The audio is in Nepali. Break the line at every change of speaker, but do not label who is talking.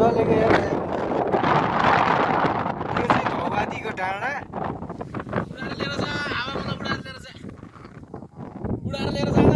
चलेको यो चाहिँ धौबादीको डाँडा उडाएर लिएर जा हावामा उडाएर लिएर जा। उडाएर लिएर जा।